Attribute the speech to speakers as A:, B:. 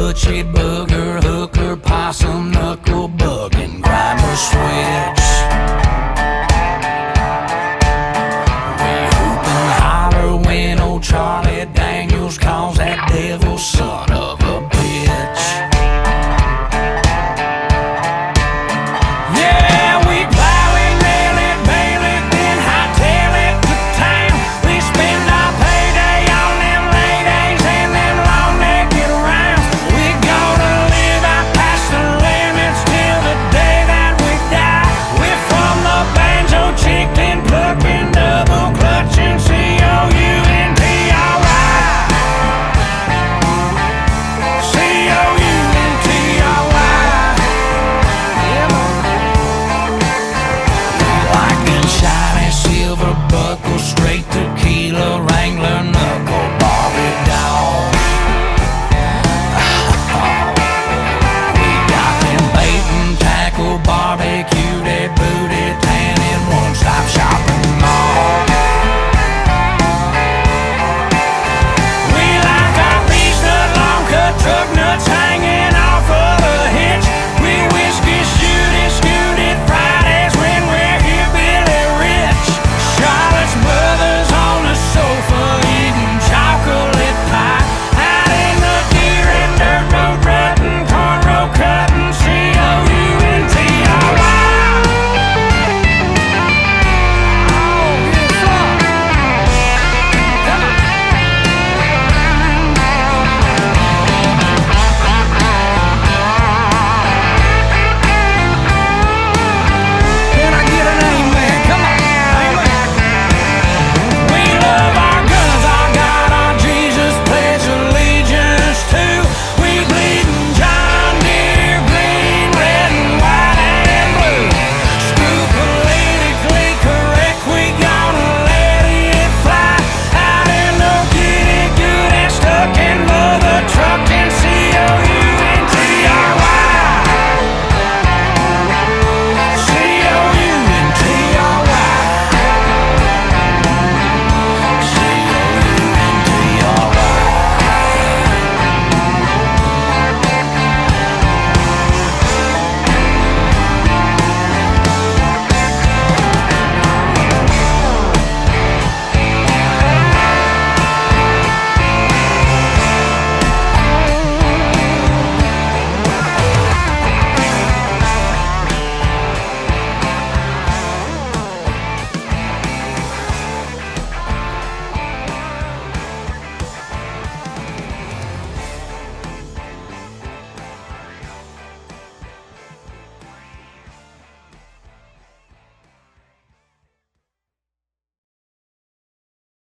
A: butchie, booger, hooker, possum, alright.